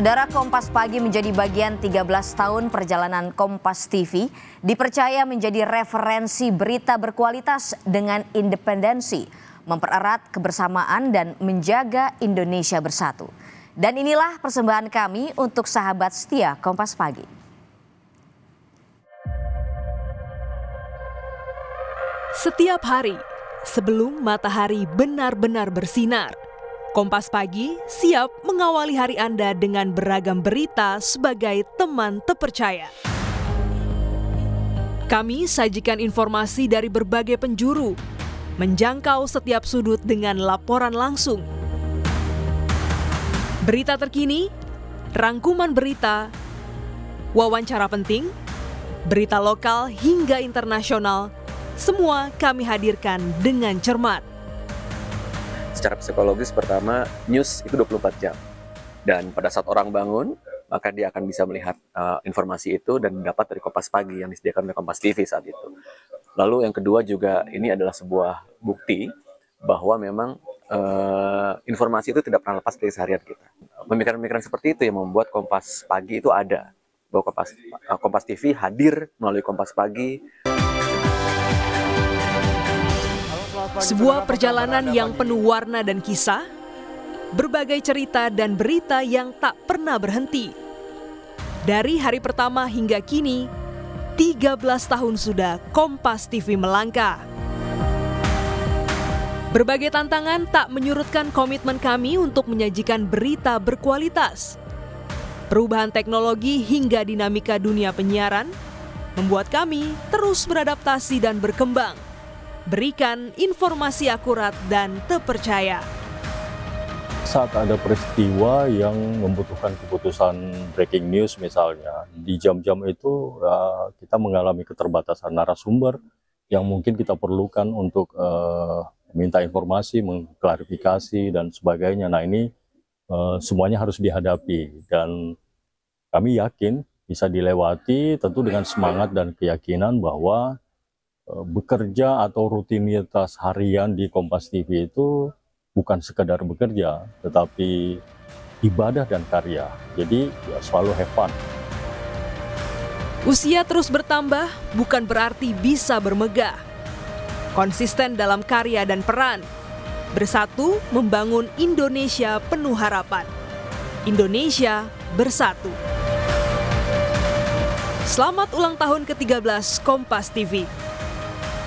Saudara Kompas Pagi menjadi bagian 13 tahun perjalanan Kompas TV, dipercaya menjadi referensi berita berkualitas dengan independensi, mempererat kebersamaan dan menjaga Indonesia bersatu. Dan inilah persembahan kami untuk sahabat setia Kompas Pagi. Setiap hari, sebelum matahari benar-benar bersinar, Kompas Pagi siap mengawali hari Anda dengan beragam berita sebagai teman terpercaya. Kami sajikan informasi dari berbagai penjuru, menjangkau setiap sudut dengan laporan langsung. Berita terkini, rangkuman berita, wawancara penting, berita lokal hingga internasional, semua kami hadirkan dengan cermat secara psikologis pertama news itu 24 jam. Dan pada saat orang bangun, maka dia akan bisa melihat uh, informasi itu dan dapat dari Kompas Pagi yang disediakan oleh Kompas TV saat itu. Lalu yang kedua juga ini adalah sebuah bukti bahwa memang uh, informasi itu tidak pernah lepas dari seharian kita. Pemikiran-pemikiran seperti itu yang membuat Kompas Pagi itu ada. Bahwa Kompas, uh, Kompas TV hadir melalui Kompas Pagi. Sebuah perjalanan yang penuh warna dan kisah, berbagai cerita dan berita yang tak pernah berhenti. Dari hari pertama hingga kini, 13 tahun sudah Kompas TV melangkah. Berbagai tantangan tak menyurutkan komitmen kami untuk menyajikan berita berkualitas. Perubahan teknologi hingga dinamika dunia penyiaran membuat kami terus beradaptasi dan berkembang berikan informasi akurat dan terpercaya. Saat ada peristiwa yang membutuhkan keputusan breaking news misalnya, di jam-jam itu uh, kita mengalami keterbatasan narasumber yang mungkin kita perlukan untuk uh, minta informasi, mengklarifikasi dan sebagainya. Nah ini uh, semuanya harus dihadapi dan kami yakin bisa dilewati tentu dengan semangat dan keyakinan bahwa bekerja atau rutinitas harian di Kompas TV itu bukan sekedar bekerja, tetapi ibadah dan karya. Jadi ya selalu have fun. Usia terus bertambah bukan berarti bisa bermegah. Konsisten dalam karya dan peran. Bersatu membangun Indonesia penuh harapan. Indonesia bersatu. Selamat ulang tahun ke-13 Kompas TV.